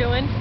doing?